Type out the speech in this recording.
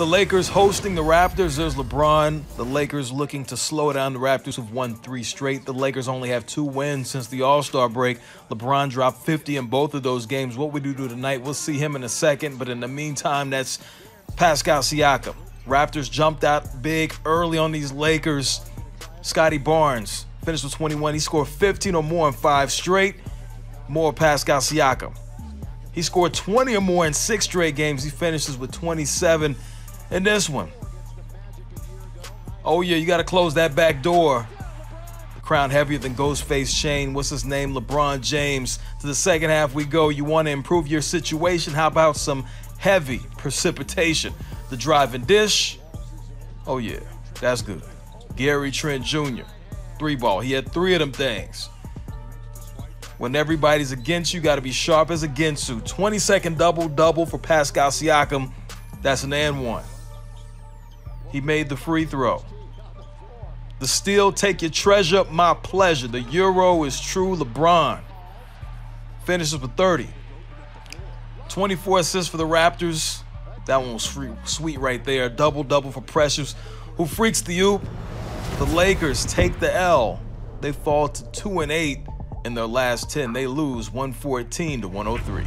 The Lakers hosting the Raptors. There's LeBron. The Lakers looking to slow down the Raptors who've won three straight. The Lakers only have two wins since the All Star break. LeBron dropped 50 in both of those games. What we do do tonight, we'll see him in a second. But in the meantime, that's Pascal Siakam. Raptors jumped out big early on these Lakers. Scottie Barnes finished with 21. He scored 15 or more in five straight. More Pascal Siakam. He scored 20 or more in six straight games. He finishes with 27 in this one. Oh, yeah, you got to close that back door. The crown heavier than Ghostface Shane. What's his name? LeBron James. To the second half we go. You want to improve your situation? How about some heavy precipitation? The driving dish. Oh, yeah, that's good. Gary Trent Jr. Three ball. He had three of them things. When everybody's against you, got to be sharp as a Ginsu. 20 second double double for Pascal Siakam. That's an and one. He made the free throw. The steal, take your treasure, my pleasure. The Euro is true LeBron. Finishes with 30. 24 assists for the Raptors. That one was free, sweet right there. Double double for Precious, who freaks the oop. The Lakers take the L. They fall to 2 and 8 in their last 10. They lose 114 to 103.